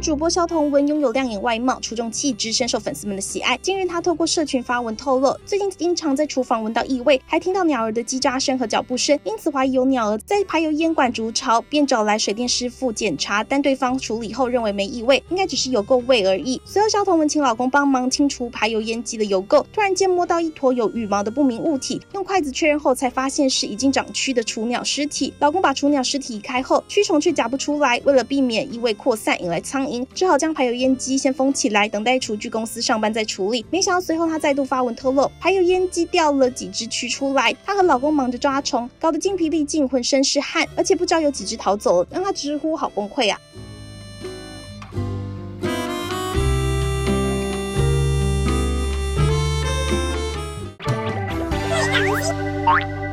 主播肖彤文拥有亮眼外貌、出众气质，深受粉丝们的喜爱。近日，他透过社群发文透露，最近经常在厨房闻到异味，还听到鸟儿的叽喳声和脚步声，因此怀疑有鸟儿在排油烟管筑巢，便找来水电师傅检查，但对方处理后认为没异味，应该只是有垢味而已。随后，肖彤文请老公帮忙清除排油烟机的油垢，突然间摸到一坨有羽毛的不明物体，用筷子确认后才发现是已经长蛆的雏鸟尸体。老公把雏鸟尸体移开后，蛆虫却夹不出来，为了避免异味扩散引来苍只好将排油烟机先封起来，等待厨具公司上班再处理。没想到随后她再度发文透露，排油烟机掉了几只蛆出来，她和老公忙着抓虫，搞得精疲力尽，浑身是汗，而且不知道有几只逃走了，让她直呼好崩溃啊！